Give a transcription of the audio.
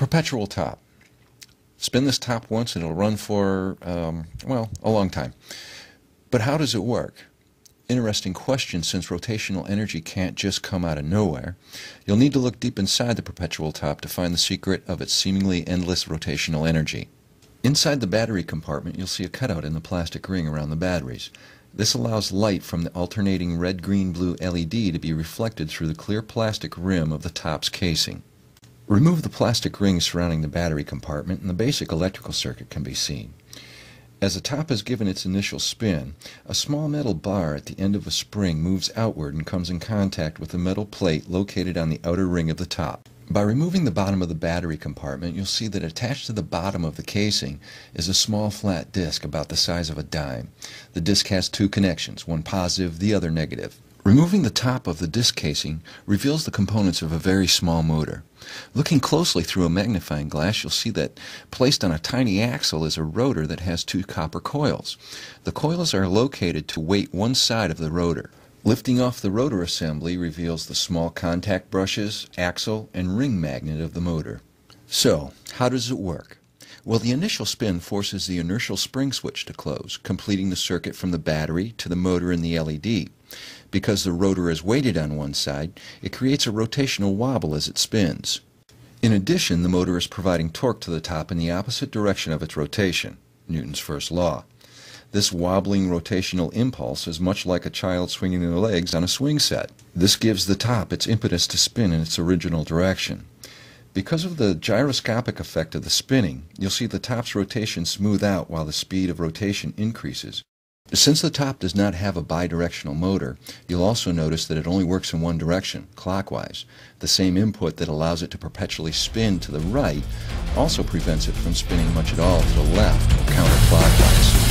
perpetual top. Spin this top once and it'll run for, um, well, a long time. But how does it work? Interesting question since rotational energy can't just come out of nowhere. You'll need to look deep inside the perpetual top to find the secret of its seemingly endless rotational energy. Inside the battery compartment, you'll see a cutout in the plastic ring around the batteries. This allows light from the alternating red, green, blue LED to be reflected through the clear plastic rim of the top's casing. Remove the plastic ring surrounding the battery compartment and the basic electrical circuit can be seen. As the top is given its initial spin, a small metal bar at the end of a spring moves outward and comes in contact with the metal plate located on the outer ring of the top. By removing the bottom of the battery compartment, you'll see that attached to the bottom of the casing is a small flat disc about the size of a dime. The disc has two connections, one positive, the other negative. Removing the top of the disc casing reveals the components of a very small motor. Looking closely through a magnifying glass, you'll see that placed on a tiny axle is a rotor that has two copper coils. The coils are located to weight one side of the rotor. Lifting off the rotor assembly reveals the small contact brushes, axle, and ring magnet of the motor. So, how does it work? Well, the initial spin forces the inertial spring switch to close, completing the circuit from the battery to the motor and the LED. Because the rotor is weighted on one side, it creates a rotational wobble as it spins. In addition, the motor is providing torque to the top in the opposite direction of its rotation, Newton's first law. This wobbling rotational impulse is much like a child swinging their legs on a swing set. This gives the top its impetus to spin in its original direction. Because of the gyroscopic effect of the spinning, you'll see the top's rotation smooth out while the speed of rotation increases. Since the top does not have a bidirectional motor, you'll also notice that it only works in one direction, clockwise. The same input that allows it to perpetually spin to the right also prevents it from spinning much at all to the left or counterclockwise.